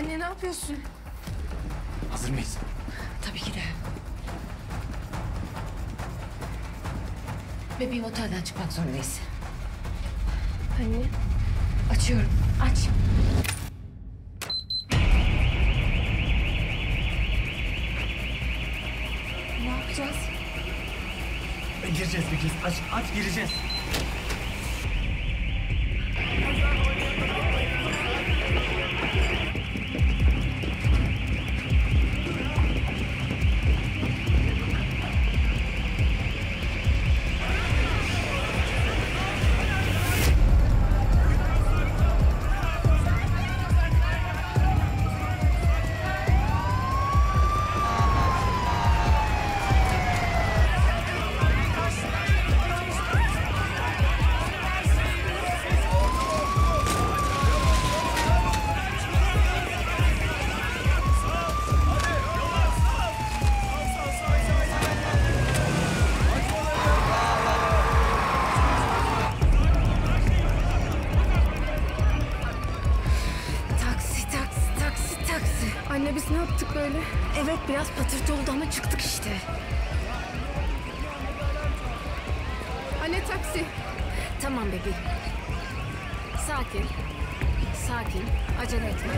Anne ne yapıyorsun? Hazır mıyız? Tabii ki de. Bebeğim otelden çıkmak zorundayız. Anne. Açıyorum. Aç. Ne yapacağız? Gireceğiz gireceğiz. Aç aç gireceğiz. Taksi. Anne biz ne yaptık böyle? Evet biraz patırtı oldu ama çıktık işte. Anne taksi. Tamam bebeğim. Sakin. Sakin. Acele etme.